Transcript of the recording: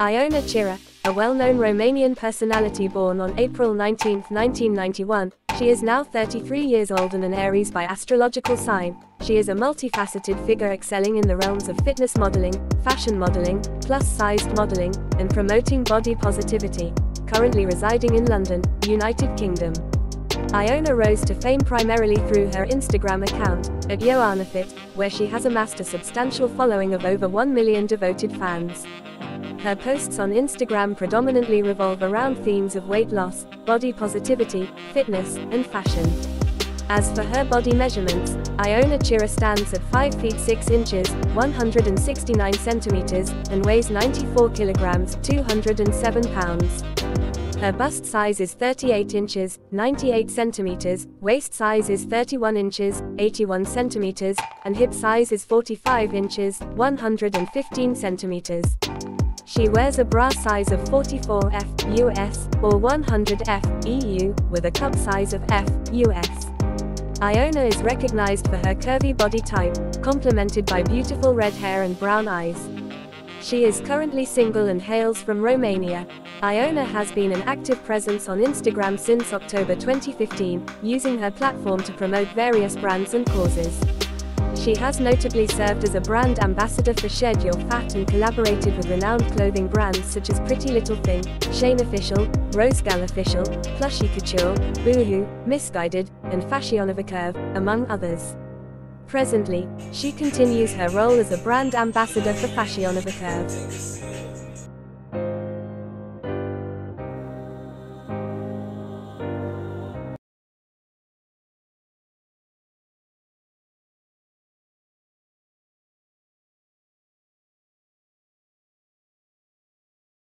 Ioana Chira, a well-known Romanian personality born on April 19, 1991, she is now 33 years old and an Aries by astrological sign. She is a multifaceted figure excelling in the realms of fitness modeling, fashion modeling, plus-sized modeling, and promoting body positivity. Currently residing in London, United Kingdom. Ioana rose to fame primarily through her Instagram account, at IoanaFit, where she has amassed a substantial following of over 1 million devoted fans. Her posts on Instagram predominantly revolve around themes of weight loss, body positivity, fitness, and fashion. As for her body measurements, Ioana Chira stands at 5 feet 6 inches, 169 centimeters, and weighs 94 kilograms, 207 pounds. Her bust size is 38 inches, 98 centimeters, waist size is 31 inches, 81 centimeters, and hip size is 45 inches, 115 centimeters. She wears a bra size of 44F US or 100F EU with a cup size of F US. Ioana is recognized for her curvy body type, complemented by beautiful red hair and brown eyes. She is currently single and hails from Romania. Ioana has been an active presence on Instagram since October 2015, using her platform to promote various brands and causes. She has notably served as a brand ambassador for Shed Your Fat and collaborated with renowned clothing brands such as Pretty Little Thing, Shein Official, Rosegal Official, Plushy Couture, Boohoo, Missguided, and Fashion Nova Curve, among others. Presently, she continues her role as a brand ambassador for Fashion Nova Curve.